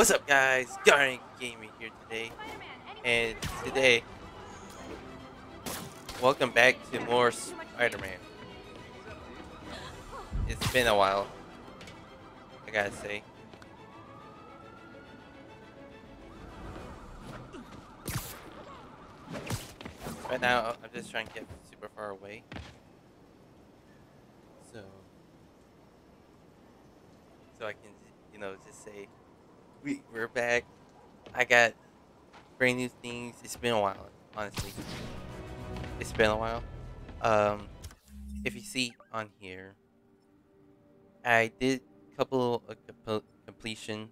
What's up, guys? Guardian Gaming here today, and today, welcome back to more Spider-Man. It's been a while, I gotta say. Right now, I'm just trying to get super far away. So, so I can, you know, just say, we, we're back. I got brand new things. It's been a while, honestly. It's been a while. Um, if you see on here, I did a couple of comp completions.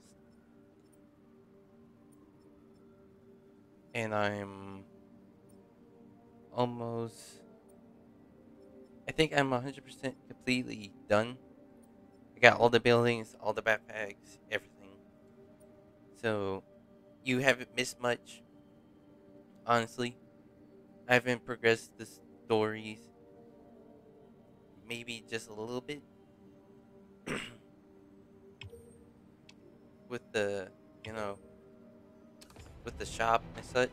And I'm almost I think I'm 100% completely done. I got all the buildings, all the backpacks, everything. So, you haven't missed much. Honestly, I haven't progressed the stories. Maybe just a little bit. with the, you know, with the shop and such.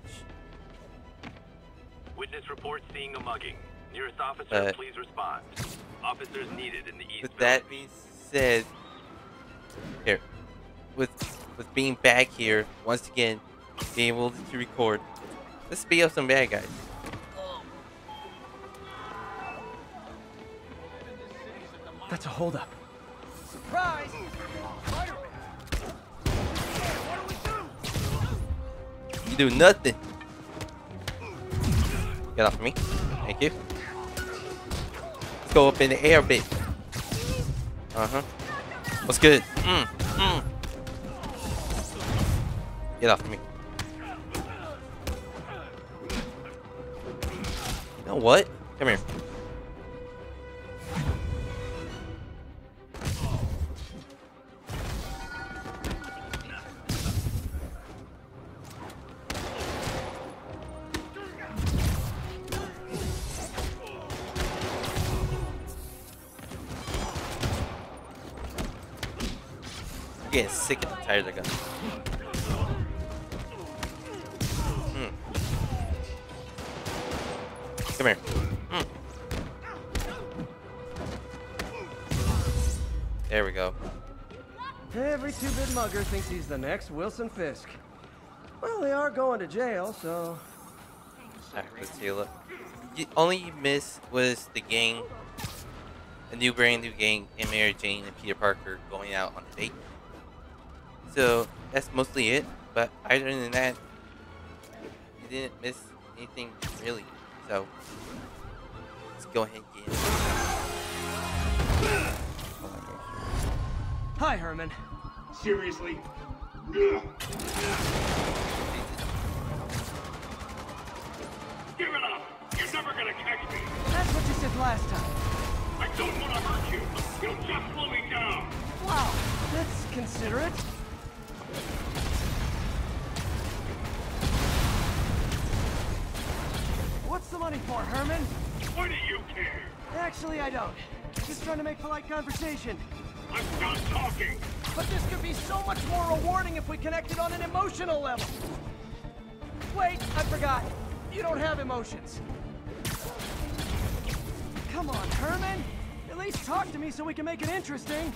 Witness report seeing a mugging. Nearest officer, But- please respond. Officers needed in the east. With that being said, here, with with being back here once again, being able to record, let's speed up some bad guys. That's a holdup. Surprise! Spider-Man! What do we do? You do nothing. Get off me. Thank you. Let's go up in the air a bit. Uh huh. What's good? Mm, Get off me. You know what? Come here. I'm getting sick and tired of guns. Come here. Mm. There we go. Every two-bit mugger thinks he's the next Wilson Fisk. Well, they are going to jail, so... Alright, let's see a. The only you missed was the gang, a new brand new gang, and Mary Jane and Peter Parker going out on a date. So that's mostly it. But other than that, you didn't miss anything really. So let's go ahead and get it. Hi, Herman. Seriously? Give it up! You're never gonna catch me! That's what you said last time. I don't want to hurt you! You'll just slow me down! Wow, that's considerate. What's the money for, Herman? Why do you care? Actually, I don't. Just trying to make polite conversation. I'm done talking! But this could be so much more rewarding if we connected on an emotional level. Wait, I forgot. You don't have emotions. Come on, Herman. At least talk to me so we can make it interesting.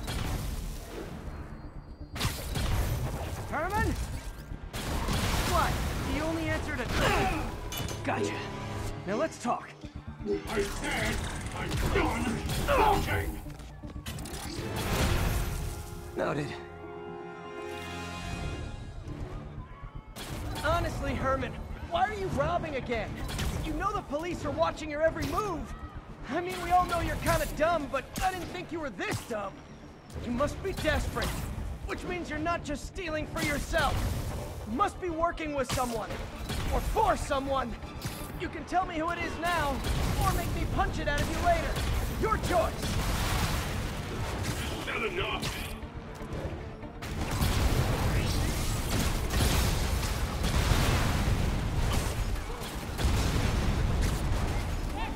Herman? What? You only answered a... Gotcha. Now let's talk. I said I'm done talking! Noted. Honestly, Herman, why are you robbing again? You know the police are watching your every move. I mean, we all know you're kind of dumb, but I didn't think you were this dumb. You must be desperate, which means you're not just stealing for yourself. You must be working with someone, or for someone. You can tell me who it is now, or make me punch it out of you later. Your choice. Not enough!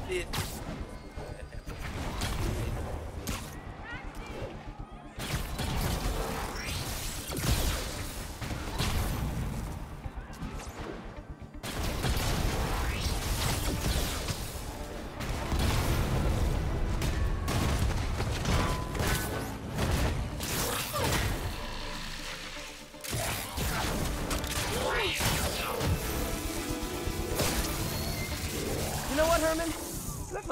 Did-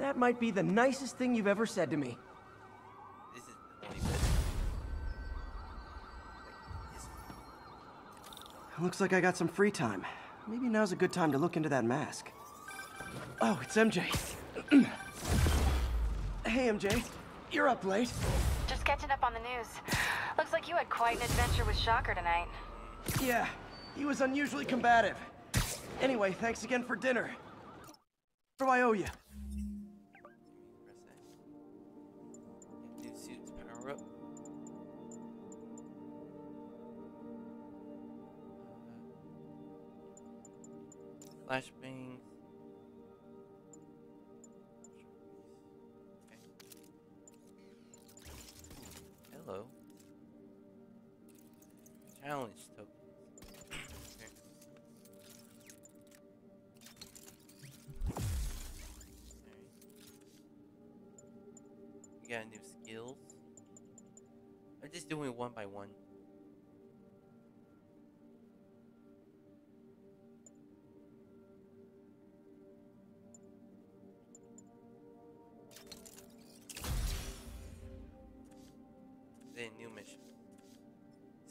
That might be the nicest thing you've ever said to me. This is the only best. Like, yes. Looks like I got some free time. Maybe now's a good time to look into that mask. Oh, it's MJ. hey, MJ. You're up late. Just catching up on the news. Looks like you had quite an adventure with Shocker tonight. Yeah, he was unusually combative. Anyway, thanks again for dinner. What do I owe you? Uh, Flashbangs.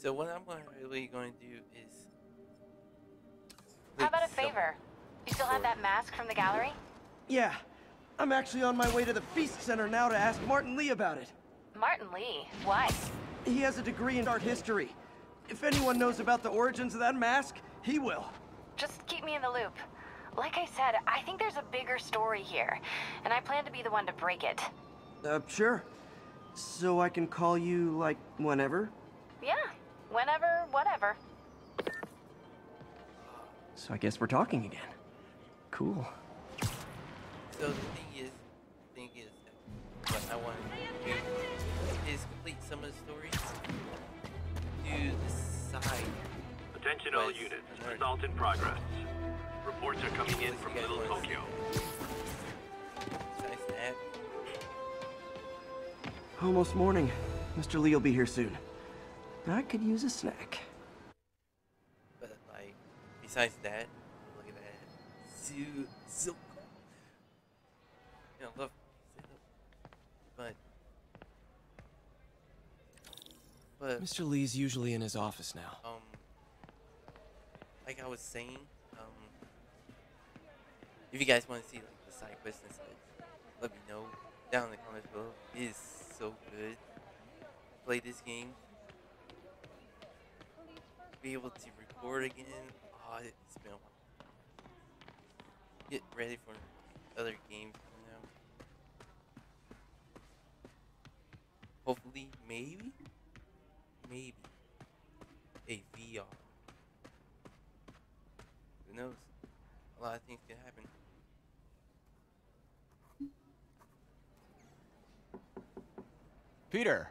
So what I'm really going to do is. How about a favor? You still have that mask from the gallery? Yeah, I'm actually on my way to the Feast Center now to ask Martin Lee about it. Martin Lee. Why? He has a degree in art history. If anyone knows about the origins of that mask, he will. Just keep me in the loop. Like I said, I think there's a bigger story here, and I plan to be the one to break it. Uh, sure. So I can call you, like, whenever? Yeah, whenever, whatever. So I guess we're talking again. Cool. So the thing is, thing is that what I want to do is complete some of the stories. Do the side. Attention all units. Assault in progress. Reports are coming in from Little Tokyo. Besides Almost morning. Mr. Lee will be here soon. I could use a snack. but like, besides that, look at that. So, so cool. You know, love. But, but Mr. Lee's usually in his office now. um, like I was saying, um, if you guys want to see like the side quests and such, let me know down in the comments below. It is so good. Play this game. Be able to record again. Oh, it's been a while. Get ready for other games out. Hopefully, maybe, maybe a VR. Who knows? A lot of things can happen. Peter,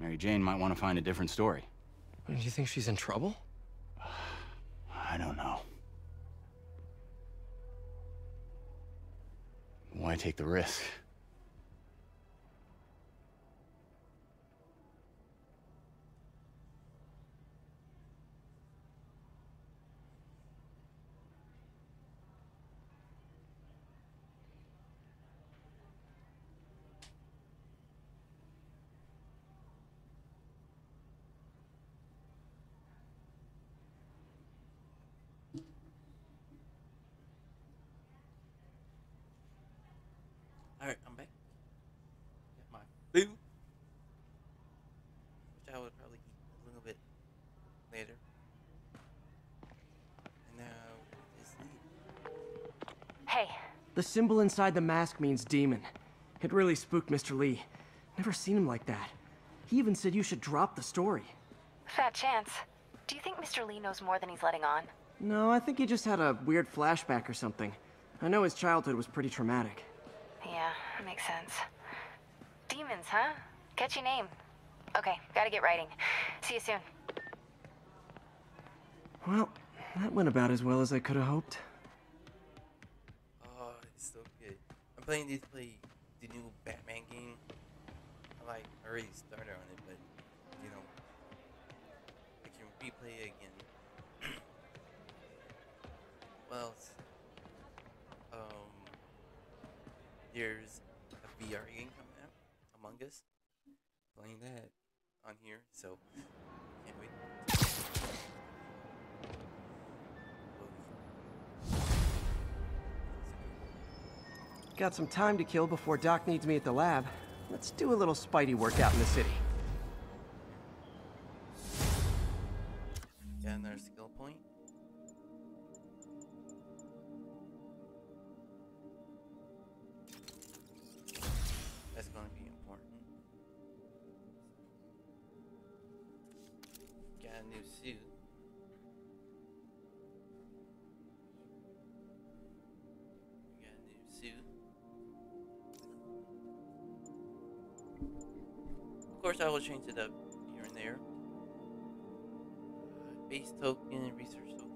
Mary Jane might want to find a different story. Do you think she's in trouble? I don't know. Why take the risk? The symbol inside the mask means demon. It really spooked Mr. Lee. Never seen him like that. He even said you should drop the story. fat chance. Do you think Mr. Lee knows more than he's letting on? No, I think he just had a weird flashback or something. I know his childhood was pretty traumatic. Yeah, makes sense. Demons, huh? Catchy name. Okay, gotta get writing. See you soon. Well, that went about as well as I could have hoped. It's so good. I'm planning to play the new Batman game. I like I already started on it, but you know, I can replay it again. well, um, there's a VR game coming out, Among Us. Playing that on here, so Got some time to kill before Doc needs me at the lab. Let's do a little Spidey workout in the city. Got another skill point. That's gonna be important. Got a new suit. Course, I will change it up here and there. Base token research tokens.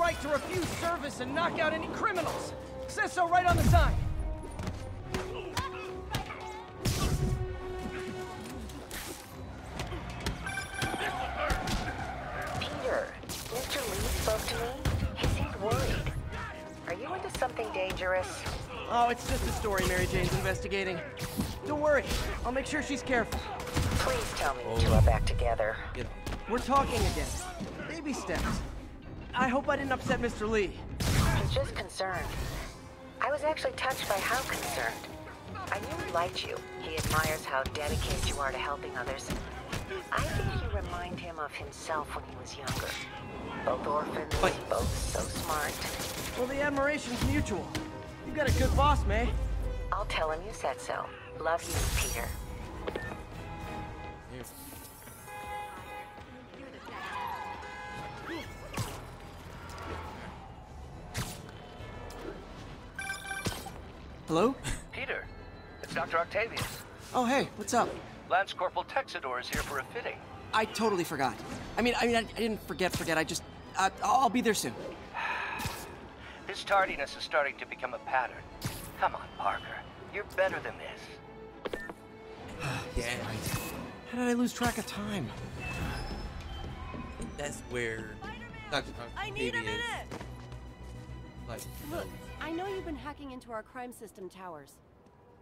Right to refuse service and knock out any criminals. Says so right on the sign. Peter, Mr. Lee spoke to me. He seemed worried. Are you into something dangerous? Oh, it's just a story Mary Jane's investigating. Don't worry, I'll make sure she's careful. Please tell me you two are back together. We're talking again. Baby steps. I hope I didn't upset Mr. Lee. He's just concerned. I was actually touched by how concerned. I knew he liked you. He admires how dedicated you are to helping others. I think you remind him of himself when he was younger. Both orphans, Wait. both so smart. Well, the admiration's mutual. You got a good boss, May. I'll tell him you said so. Love you, Peter. Here. Hello? Peter, it's Dr. Octavius. Oh, hey, what's up? Lance Corporal Texador is here for a fitting. I totally forgot. I mean, I mean, I, I didn't forget, forget. I just, uh, I'll be there soon. this tardiness is starting to become a pattern. Come on, Parker. You're better than this. Yeah. How did I lose track of time? That's where Dr. I need a Octavius minute. Like, Look, I know you've been hacking into our crime system towers.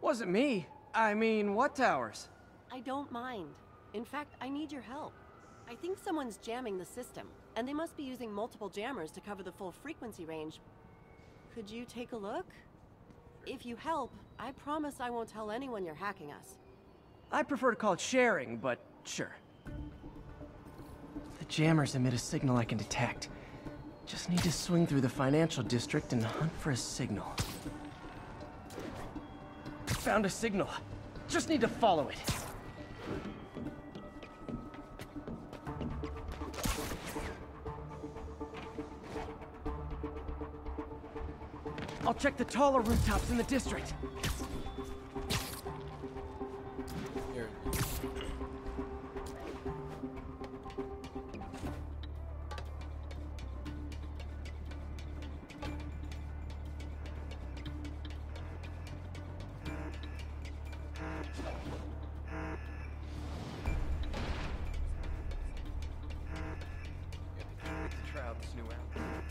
Wasn't me. I mean, what towers? I don't mind. In fact, I need your help. I think someone's jamming the system, and they must be using multiple jammers to cover the full frequency range. Could you take a look? If you help, I promise I won't tell anyone you're hacking us. I prefer to call it sharing, but sure. The jammers emit a signal I can detect. Just need to swing through the financial district and hunt for a signal. Found a signal. Just need to follow it. I'll check the taller rooftops in the district.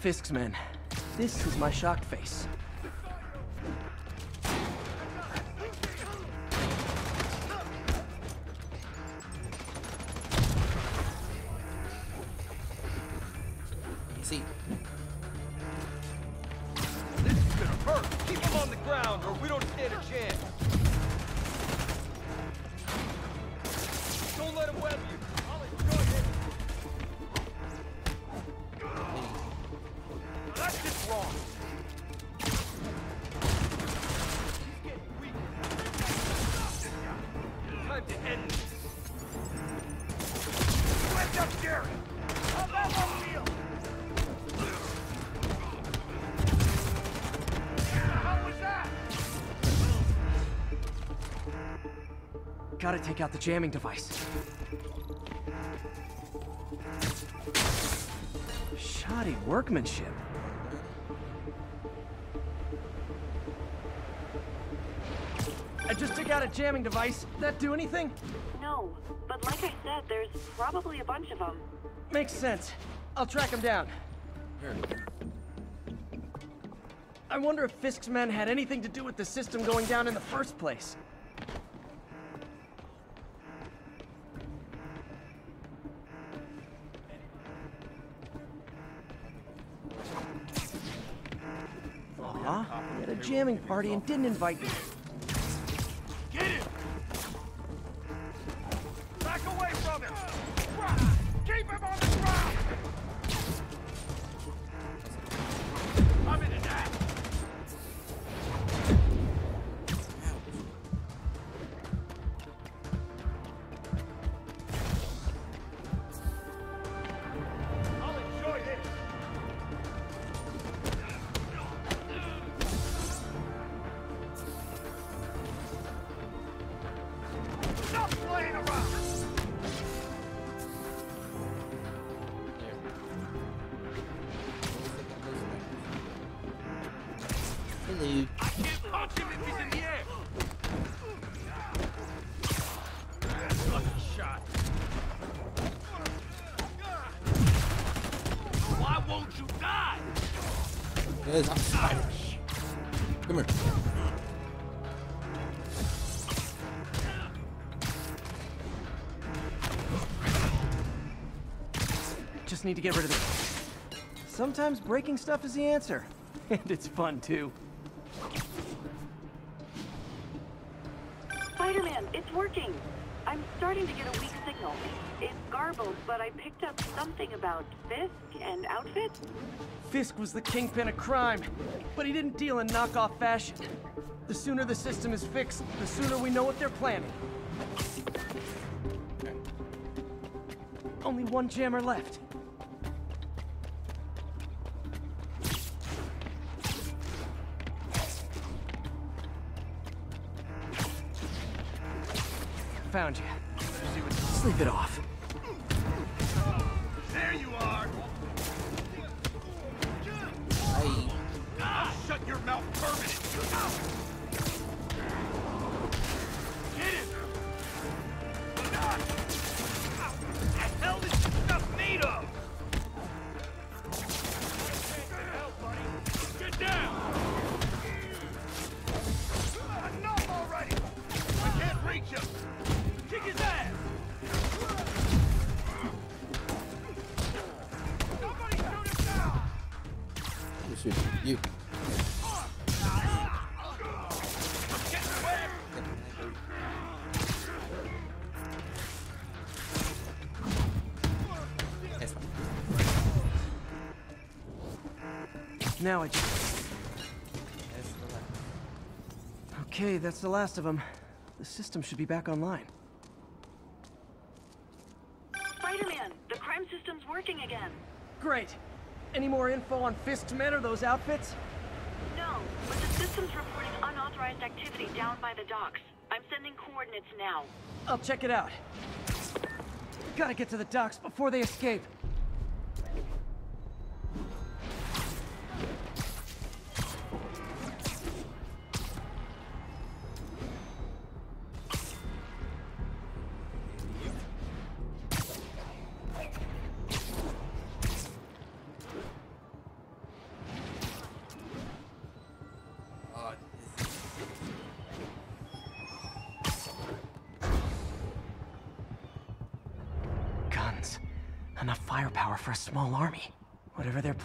Fisk's men. This is my shocked face. Gotta take out the jamming device. Shoddy workmanship. I just took out a jamming device. That do anything? No, but like I said, there's probably a bunch of them. Makes sense. I'll track them down. here. I wonder if Fisk's men had anything to do with the system going down in the first place. Jamming party and didn't invite me. Need to get rid of this. Sometimes breaking stuff is the answer. And it's fun too. Spider-Man, it's working. I'm starting to get a weak signal. It's garbled, but I picked up something about Fisk and outfit. Fisk was the kingpin of crime, but he didn't deal in knockoff fashion. The sooner the system is fixed, the sooner we know what they're planning. Only one jammer left. Found you. Sleep it off. Now I just... That's the last. Okay, that's the last of them. The system should be back online. Spider-Man, the crime system's working again. Great. Any more info on Fisk's men or those outfits? No, but the system's reporting unauthorized activity down by the docks. I'm sending coordinates now. I'll check it out. Gotta get to the docks before they escape.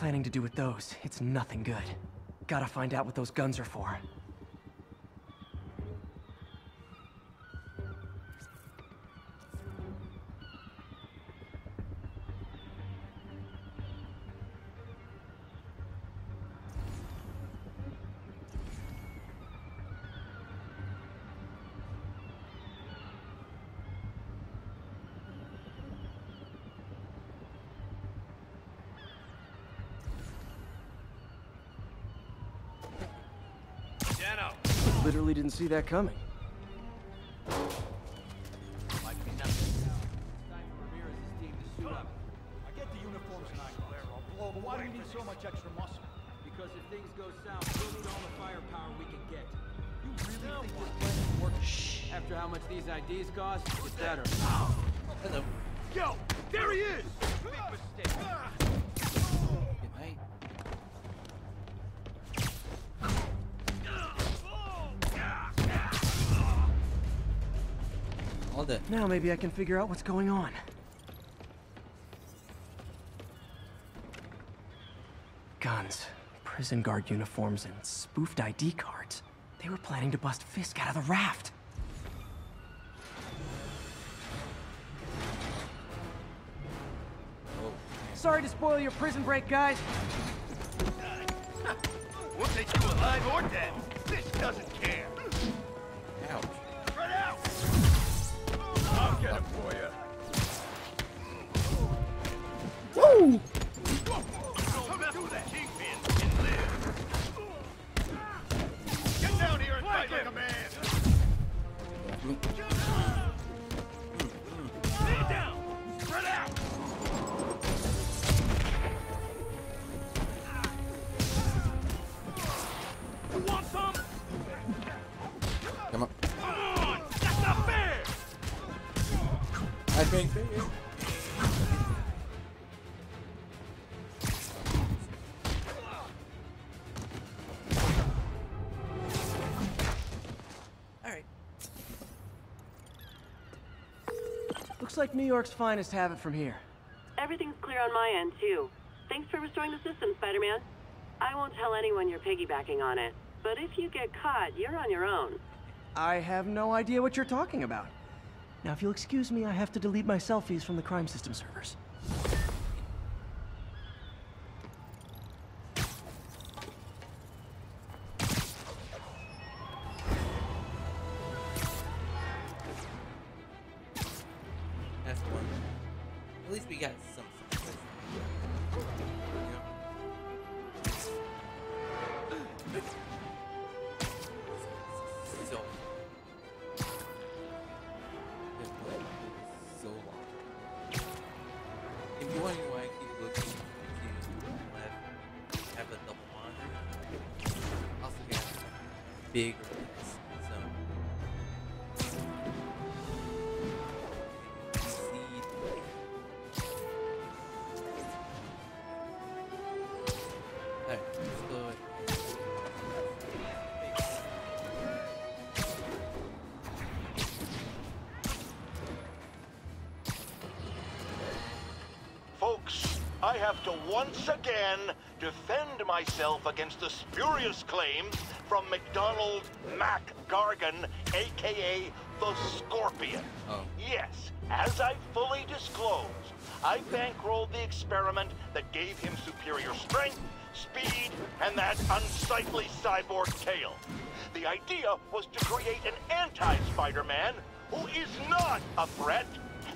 Planning to do with those, it's nothing good. Gotta find out what those guns are for. Literally didn't see that coming. Now maybe I can figure out what's going on. Guns, prison guard uniforms, and spoofed ID cards. They were planning to bust Fisk out of the raft. Sorry to spoil your prison break, guys. We'll take you alive or dead. This doesn't like New York's finest have it from here. Everything's clear on my end, too. Thanks for restoring the system, Spider-Man. I won't tell anyone you're piggybacking on it, but if you get caught, you're on your own. I have no idea what you're talking about. Now, if you'll excuse me, I have to delete my selfies from the crime system servers. Have to once again defend myself against the spurious claims from MacDonald Mac Gargan, aka the Scorpion. Oh. Yes, as I fully disclosed, I bankrolled the experiment that gave him superior strength, speed, and that unsightly cyborg tail. The idea was to create an anti-Spider-Man who is not a threat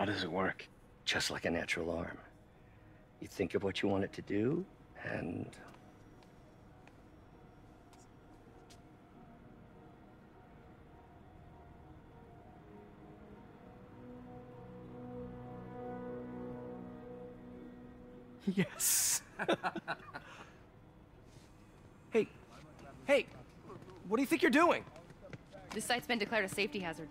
How does it work? Just like a natural arm. You think of what you want it to do, and Yes. hey, hey, what do you think you're doing? This site's been declared a safety hazard.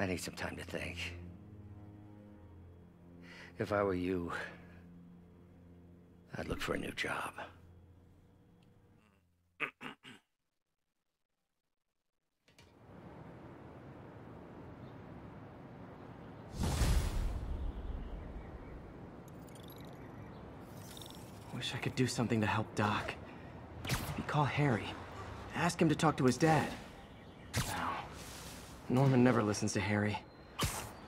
I need some time to think. If I were you, I'd look for a new job. Wish I could do something to help Doc. Maybe call Harry. Ask him to talk to his dad. Norman never listens to Harry.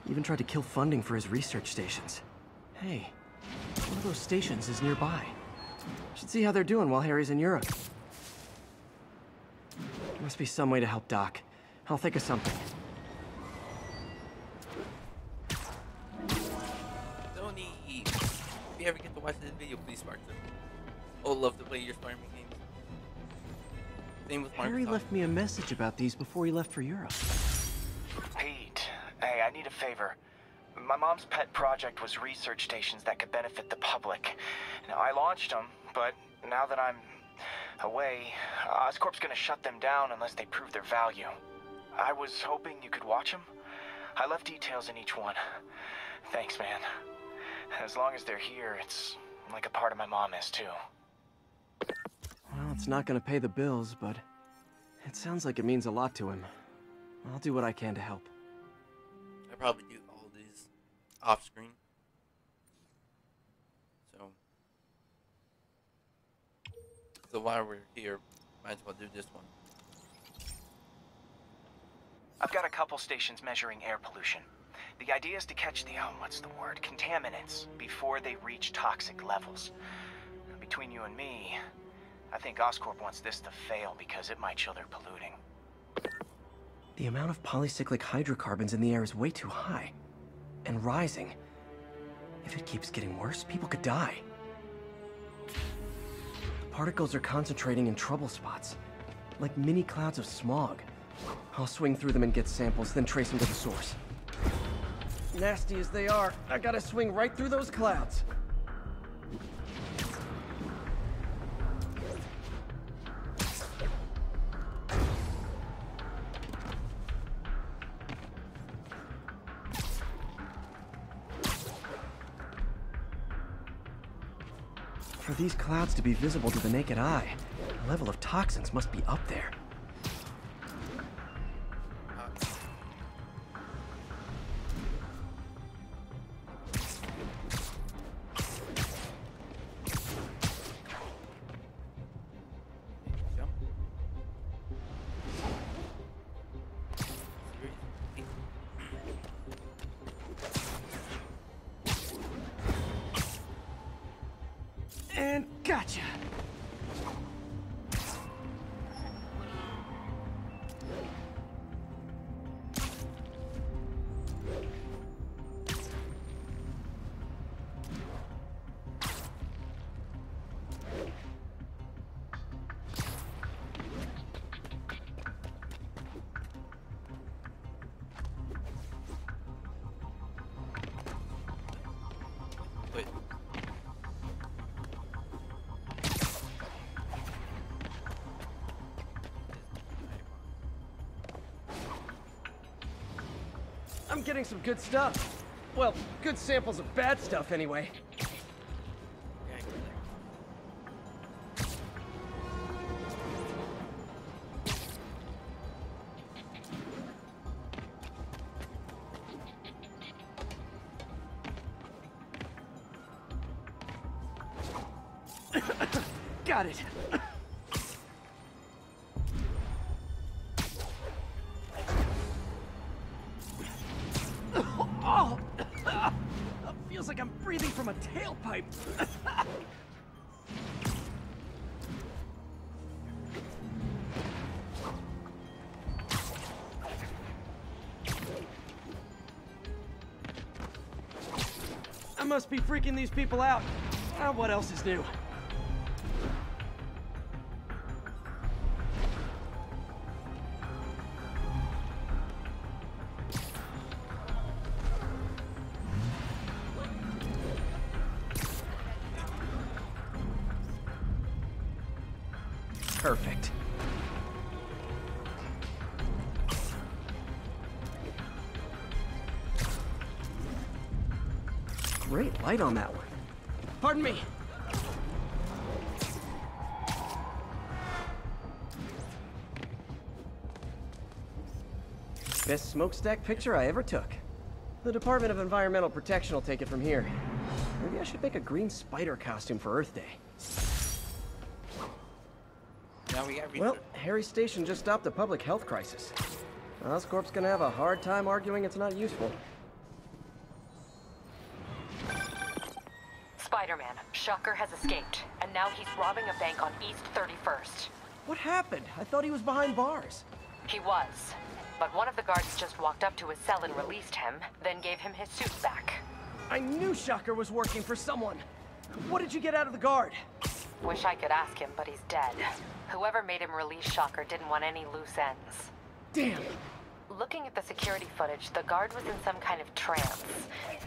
Even tried to kill funding for his research stations. Hey, one of those stations is nearby. Should see how they're doing while Harry's in Europe. There must be some way to help Doc. I'll think of something. Tony, if you ever get to watch this video, please mark them. Oh, love to play your Spider-Man games. Same with Harry left me a message about these before he left for Europe. Need a favor. My mom's pet project was research stations that could benefit the public. Now, I launched them, but now that I'm away, Oscorp's gonna shut them down unless they prove their value. I was hoping you could watch them. I left details in each one. Thanks, man. As long as they're here, it's like a part of my mom is, too. Well, it's not gonna pay the bills, but it sounds like it means a lot to him. I'll do what I can to help. I probably do all these off screen. So, so while we're here, might as well do this one. I've got a couple stations measuring air pollution. The idea is to catch the, oh, what's the word, contaminants before they reach toxic levels. Between you and me, I think Oscorp wants this to fail because it might show they're polluting. The amount of polycyclic hydrocarbons in the air is way too high. And rising. If it keeps getting worse, people could die. Particles are concentrating in trouble spots, like mini clouds of smog. I'll swing through them and get samples, then trace them to the source. Nasty as they are, I gotta swing right through those clouds. These clouds to be visible to the naked eye, the level of toxins must be up there. I'm getting some good stuff. Well, good samples of bad stuff anyway. Must be freaking these people out. Ah, what else is new? Light on that one. Pardon me. Best smokestack picture I ever took. The Department of Environmental Protection will take it from here. Maybe I should make a green spider costume for Earth Day. Now we got Well, Harry Station just stopped a public health crisis. Oscorp's gonna have a hard time arguing it's not useful. Shocker has escaped, and now he's robbing a bank on East 31st. What happened? I thought he was behind bars. He was, but one of the guards just walked up to his cell and released him, then gave him his suit back. I knew Shocker was working for someone. What did you get out of the guard? Wish I could ask him, but he's dead. Whoever made him release Shocker didn't want any loose ends. Damn. Looking at the security footage, the guard was in some kind of trance.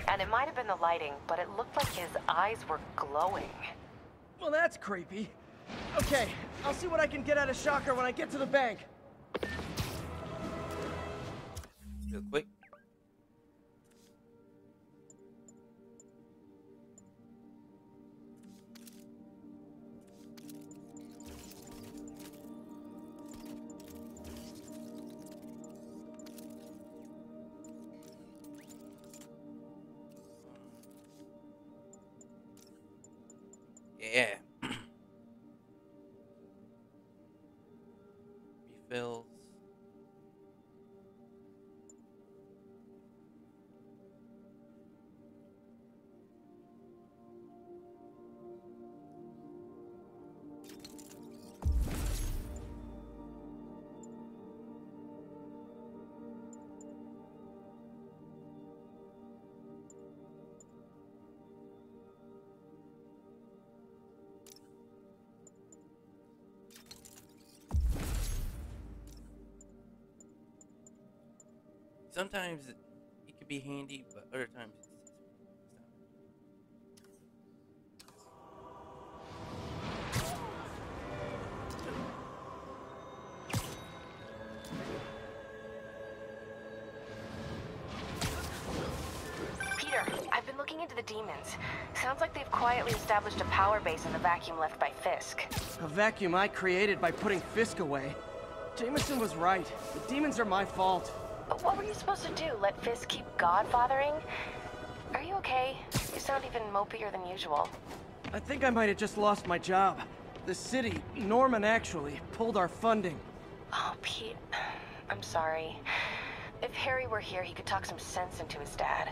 And it might have been the lighting, but it looked like his eyes were glowing. Well, that's creepy. Okay, I'll see what I can get out of Shocker when I get to the bank. Real quick. Yeah. Sometimes it, it could be handy, but other times it's Peter, I've been looking into the demons. Sounds like they've quietly established a power base in the vacuum left by Fisk. A vacuum I created by putting Fisk away. Jameson was right. The demons are my fault. What were you supposed to do? Let Fisk keep godfathering? Are you okay? You sound even mopier than usual. I think I might have just lost my job. The city, Norman actually, pulled our funding. Oh, Pete. I'm sorry. If Harry were here, he could talk some sense into his dad.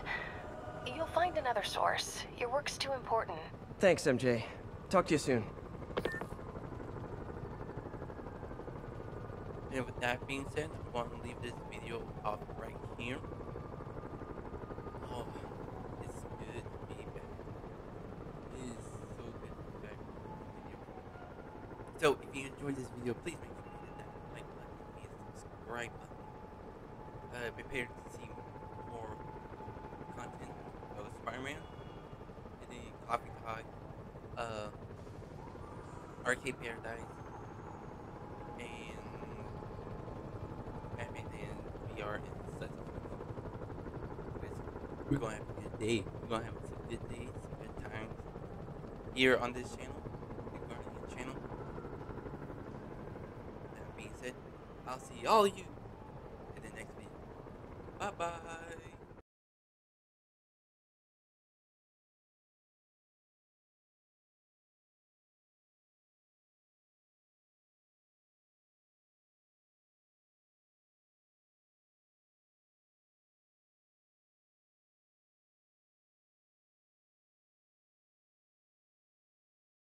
You'll find another source. Your work's too important. Thanks, MJ. Talk to you soon. And with that being said, I'm going to leave this video off right here. Oh, it's good to be back. It is so good to be back. So, if you enjoyed this video, please make sure you hit that like button and subscribe button. Uh, prepare to see more content of Spider-Man, and then Coffee Talk, uh, Arcade Paradise, and Batman and VR and such. Because we're gonna have a good day. We're gonna have some good days, some good times here on this channel, the Guardian channel. That being said, I'll see all you